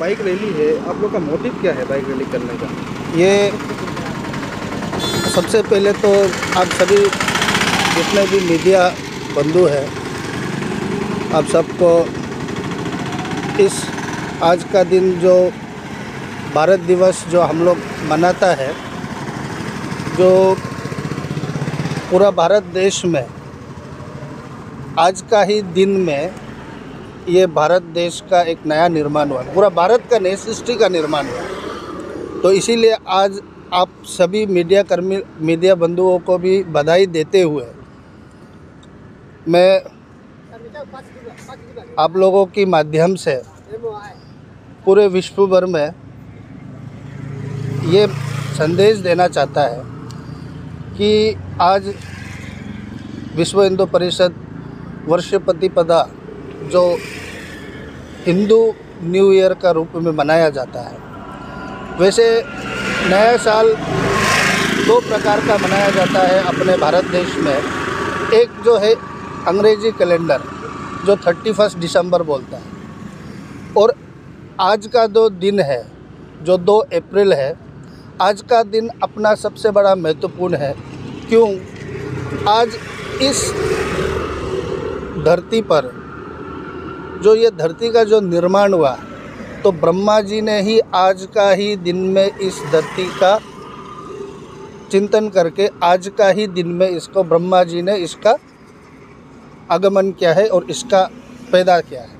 Bike rally है, आप लोग का मोटिव क्या है बाइक रैली करने का? ये सबसे पहले तो आप सभी जितने भी मीडिया बंधु हैं, आप सबको इस आज का दिन जो भारत दिवस जो हम लोग मनाता है, जो पूरा भारत देश में आज का ही दिन में ये भारत देश का एक नया निर्माण हुआ पूरा भारत का नहीं, सृष्टि का निर्माण हुआ तो इसीलिए आज आप सभी मीडिया कर्मी, मीडिया बंधुओं को भी बधाई देते हुए मैं आप लोगों की माध्यम से पूरे विश्व भर में ये संदेश देना चाहता है कि आज विश्व हिंदू परिषद वर्ष प्रतिपदा जो हिंदू न्यू ईयर का रूप में मनाया जाता है। वैसे नया साल दो प्रकार का मनाया जाता है अपने भारत देश में। एक जो है अंग्रेज़ी कैलेंडर, जो थर्टी फ़र्स्ट दिसंबर बोलता है। और आज का जो दिन है, जो दो अप्रैल है, आज का दिन अपना सबसे बड़ा महत्वपूर्ण है। क्यों? आज इस धरती पर जो ये धरती का जो निर्माण हुआ तो ब्रह्मा जी ने ही आज का ही दिन में इस धरती का चिंतन करके आज का ही दिन में इसको ब्रह्मा जी ने इसका आगमन किया है और इसका पैदा किया है।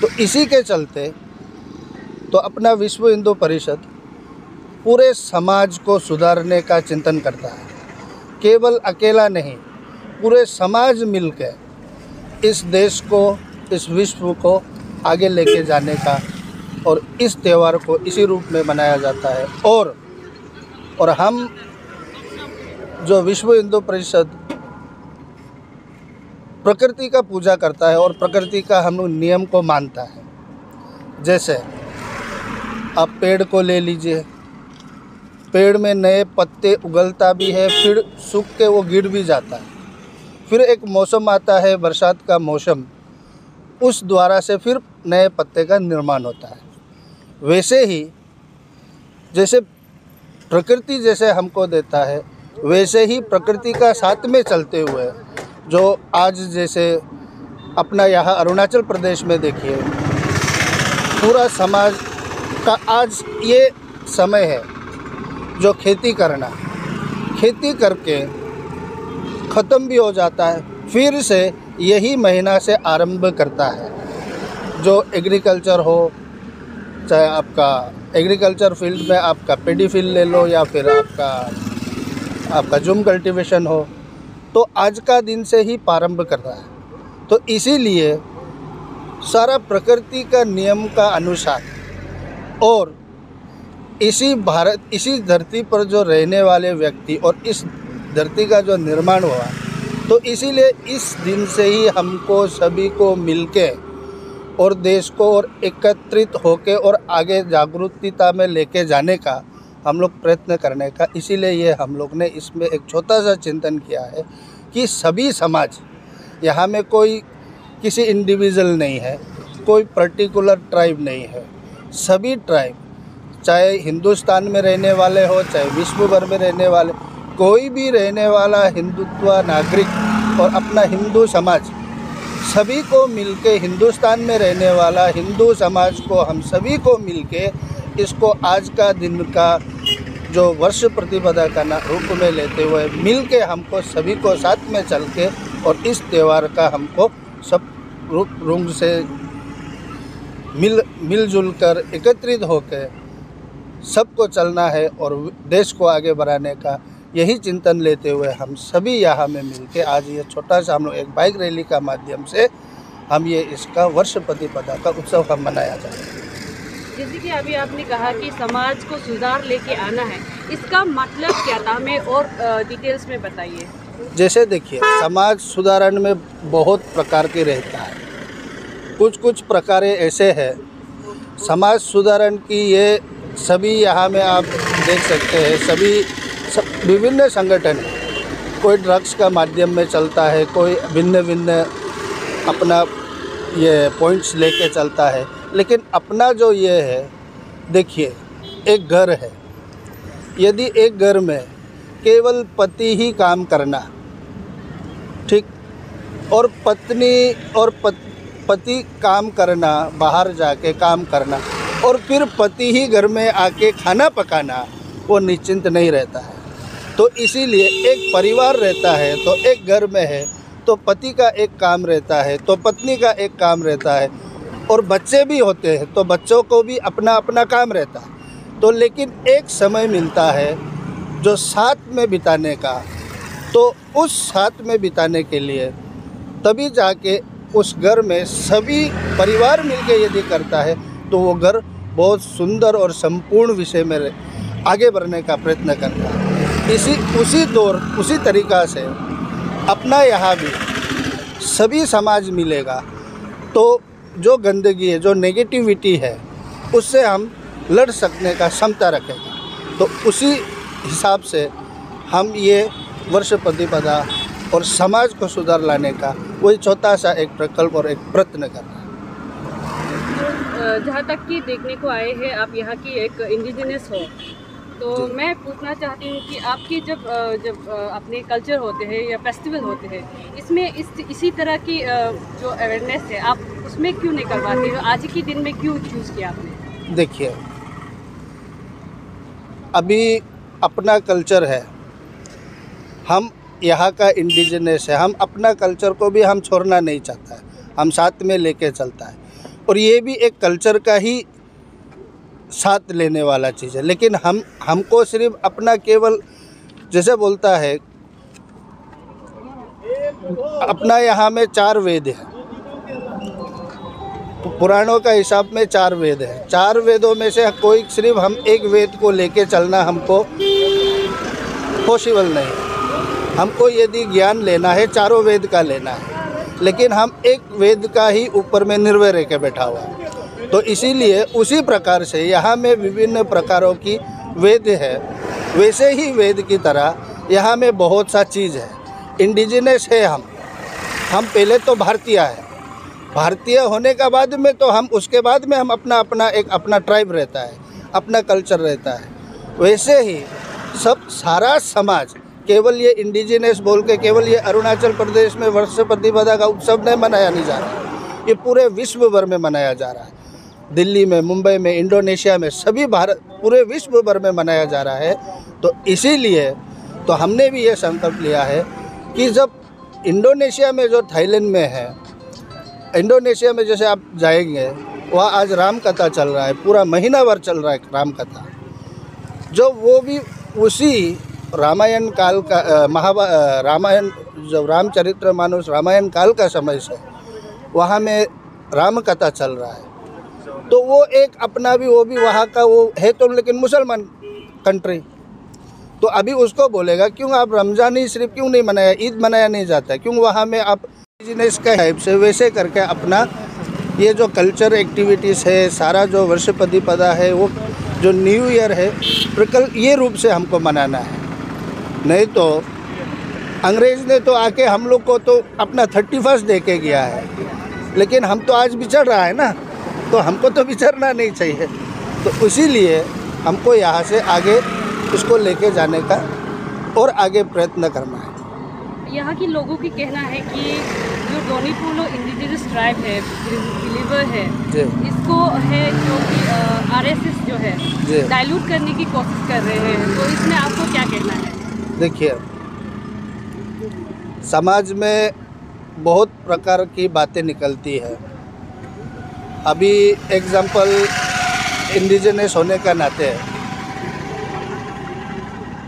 तो इसी के चलते तो अपना विश्व हिंदू परिषद पूरे समाज को सुधारने का चिंतन करता है। केवल अकेला नहीं, पूरे समाज मिलकर इस देश को इस विश्व को आगे लेके जाने का और इस त्यौहार को इसी रूप में मनाया जाता है। और और हम जो विश्व हिंदू परिषद प्रकृति का पूजा करता है और प्रकृति का हम नियम को मानता है। जैसे, आप पेड़ को ले लीजिए, पेड़ में नए पत्ते उगलता भी है, फिर सूख के वो गिर भी जाता है। फिर एक मौसम आता है, बरसात का मौसम उस द्वारा से फिर नए पत्ते का निर्माण होता है। वैसे ही, जैसे प्रकृति जैसे हमको देता है, वैसे ही प्रकृति का साथ में चलते हुए, जो आज जैसे अपना यहाँ अरुणाचल प्रदेश में देखिए, पूरा समाज का आज ये समय है, जो खेती करना। खेती करके ख़त्म भी हो जाता है, फिर से यही महीना से आरंभ करता है। जो एग्रीकल्चर हो, चाहे आपका एग्रीकल्चर फ़ील्ड में आपका पेडी फ़ील्ड ले लो या फिर आपका आपका जुम कल्टीवेशन हो तो आज का दिन से ही प्रारंभ करता है। तो इसीलिए सारा प्रकृति का नियम का अनुसार और इसी भारत, इसी धरती पर जो रहने वाले व्यक्ति और इस धरती का जो निर्माण हुआ तो इसीलिए इस दिन से ही हमको सभी को मिलके और देश को और एकत्रित होके और आगे जागरूकता में लेके जाने का हम लोग प्रयत्न करने का इसीलिए ये हम लोग ने इसमें एक छोटा सा चिंतन किया है कि सभी समाज, यहाँ में कोई किसी इंडिविजुअल नहीं है, कोई पर्टिकुलर ट्राइब नहीं है। सभी ट्राइब चाहे हिंदुस्तान में रहने वाले हो, चाहे विश्व भर में रहने वाले कोई भी रहने वाला हिंदुत्व नागरिक और अपना हिंदू समाज, सभी को मिलके हिंदुस्तान में रहने वाला हिंदू समाज को हम सभी को मिलके इसको आज का दिन का जो वर्ष प्रतिपदा का रूप में लेते हुए मिल के हमको सभी को साथ में चल के और इस त्यौहार का हमको सब रूप रूंग से मिल, मिलजुल कर एकत्रित होकर सबको चलना है और देश को आगे बढ़ाने का यही चिंतन लेते हुए हम सभी यहाँ में मिल के आज ये छोटा सा हम लोग एक बाइक रैली का माध्यम से हम ये इसका वर्ष प्रतिपदा का उत्सव हम मनाया है। जैसे कि अभी आपने कहा कि समाज को सुधार लेके आना है इसका मतलब क्या था? हमें और डिटेल्स में बताइए। जैसे देखिए समाज सुधारण में बहुत प्रकार के रहता है। कुछ कुछ प्रकार ऐसे हैं। समाज सुधारण की ये सभी यहाँ में आप देख सकते हैं सभी विभिन्न संगठन कोई ड्रग्स का माध्यम में चलता है कोई भिन्न भिन्न अपना ये पॉइंट्स लेके चलता है लेकिन अपना जो ये है देखिए एक घर है। यदि एक घर में केवल पति ही काम करना ठीक और पत्नी और पत, काम करना बाहर जाके काम करना और फिर पति ही घर में आके खाना पकाना वो निश्चिंत नहीं रहता है। तो इसीलिए एक परिवार रहता है तो एक घर में है तो पति का एक काम रहता है तो पत्नी का एक काम रहता है, और बच्चे भी होते हैं तो बच्चों को भी अपना अपना काम रहता है। तो लेकिन एक समय मिलता है जो साथ में बिताने का तो उस साथ में बिताने के लिए तभी जाके उस घर में सभी परिवार मिलके यदि करता है तो वो घर बहुत सुंदर और संपूर्ण विषय में आगे बढ़ने का प्रयत्न करता है। इसी, उसी दौर, उसी तरीक़ा से अपना यहाँ भी सभी समाज मिलेगा। तो जो गंदगी है, जो नेगेटिविटी है, उससे हम लड़ सकने का क्षमता रखेगा। तो उसी हिसाब से हम ये वर्ष प्रतिपदा और समाज को सुधार लाने का वही छोटा सा एक प्रकल्प और एक प्रयत्न हैं। जहाँ तक कि देखने को आए हैं, आप यहाँ की एक इंडिजिनस हो तो मैं पूछना चाहती हूँ कि आपके जब जब अपने कल्चर होते हैं या फेस्टिवल होते हैं इसमें इस इसी तरह की जो अवेयरनेस है आप उसमें क्यों नहीं करवाते हो? आज के दिन में क्यों चूज़ किया आपने? देखिए अभी अपना कल्चर है। हम यहाँ का इंडिजिनस है। हम अपना कल्चर को भी हम छोड़ना नहीं चाहता है। हम साथ में लेके चलता है। और ये भी एक कल्चर का ही साथ लेने वाला चीज़ है। लेकिन हम, हमको सिर्फ़ अपना केवल जैसे बोलता है, अपना यहाँ में चार वेद है। पुराणों का हिसाब में चार वेद है। चार वेदों में से कोई सिर्फ़ हम एक वेद को लेके चलना हमको पॉसिबल नहीं हमको यदि ज्ञान लेना है, चारों वेद का लेना है। लेकिन हम एक वेद का ही ऊपर में निर्भय रह के बैठा हुआ है। तो इसीलिए उसी प्रकार से यहाँ में विभिन्न प्रकारों की वेद है। वैसे ही वेद की तरह यहाँ में बहुत सा चीज़ है। इंडिजिनस है हम। हम पहले तो भारतीय है। भारतीय होने का बाद में तो हम, उसके बाद में हम अपना अपना एक अपना ट्राइब रहता है, अपना कल्चर रहता है। वैसे ही सब सारा समाज, केवल ये इंडिजिनस बोल के, केवल ये अरुणाचल प्रदेश में वर्ष प्रतिपदा का उत्सव नहीं मनाया नहीं जा रहा। ये पूरे विश्व भर में मनाया जा रहा है। दिल्ली में, मुंबई में, इंडोनेशिया में, सभी भारत, पूरे विश्व भर में मनाया जा रहा है। तो इसीलिए तो हमने भी ये संकल्प लिया है कि जब इंडोनेशिया में जो थाईलैंड में है, इंडोनेशिया में जैसे आप जाएँगे, वहाँ आज राम कथा चल रहा है, पूरा महीना भर चल रहा है राम कथा जो वो भी उसी रामायण काल का महाभा रामायण, जब रामचरित्र मानुष रामायण काल का समय से, वहाँ में राम कथा चल रहा है। तो वो एक अपना भी, वो भी वहाँ का वो है तो लेकिन मुसलमान कंट्री तो अभी उसको बोलेगा, क्यों आप रमज़ान ही सिर्फ़ क्यों नहीं मनाया, ईद मनाया नहीं जाता? क्यों वहाँ में आप बिज़नेस के टाइप से, वैसे करके अपना ये जो कल्चर एक्टिविटीज़ है, सारा जो वर्ष प्रतिपदा है, वो जो न्यू ईयर है, प्रकल, ये रूप से हमको मनाना है। नहीं तो अंग्रेज़ ने तो आके हम लोग को तो अपना थर्टी फ़र्स्ट दे के गया है। लेकिन हम तो आज बिछड़ रहा है ना। तो हमको तो बिछड़ना नहीं चाहिए। तो इसीलिए हमको यहाँ से आगे उसको लेके जाने का और आगे प्रयत्न करना है। यहाँ के लोगों की कहना है कि जो डोनीपोलो इंडिजिनस ट्राइब है बिलीवर है इसको है जो कि आरएसएस जो है डाइल्यूट करने की कोशिश कर रहे हैं। तो इसमें आपको क्या कहना है? देखिए समाज में बहुत प्रकार की बातें निकलती है। अभी एग्ज़ाम्पल इंडिजिनस होने का नाते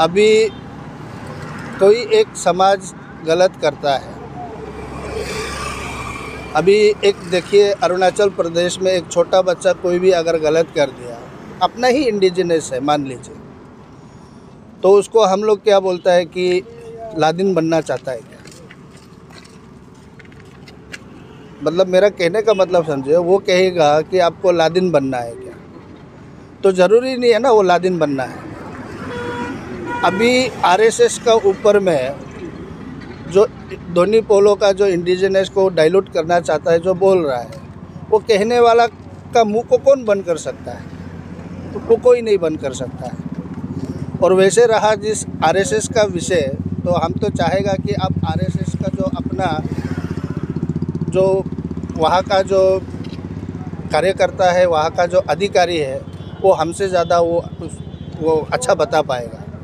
अभी कोई एक समाज गलत करता है। अभी एक देखिए, अरुणाचल प्रदेश में एक छोटा बच्चा कोई भी अगर गलत कर दिया, अपना ही इंडिजिनस है, मान लीजिए। तो उसको हम लोग क्या बोलता है कि लादिन बनना चाहता है क्या मतलब मेरा कहने का मतलब समझे, वो कहेगा कि आपको लादिन बनना है क्या? तो ज़रूरी नहीं है ना वो लादिन बनना है। अभी आरएसएस का ऊपर में जो धोनी पोलो का जो इंडिजिनस को डाइल्यूट करना चाहता है, जो बोल रहा है, वो कहने वाला का मुँह को कौन बंद कर सकता है? तो वो कोई नहीं बंद कर सकता है। और वैसे रहा जिस आरएसएस का विषय तो हम तो चाहेगा कि अब आरएसएस का जो अपना जो वहाँ का जो कार्यकर्ता है, वहाँ का जो अधिकारी है, वो हमसे ज़्यादा वो वो अच्छा बता पाएगा।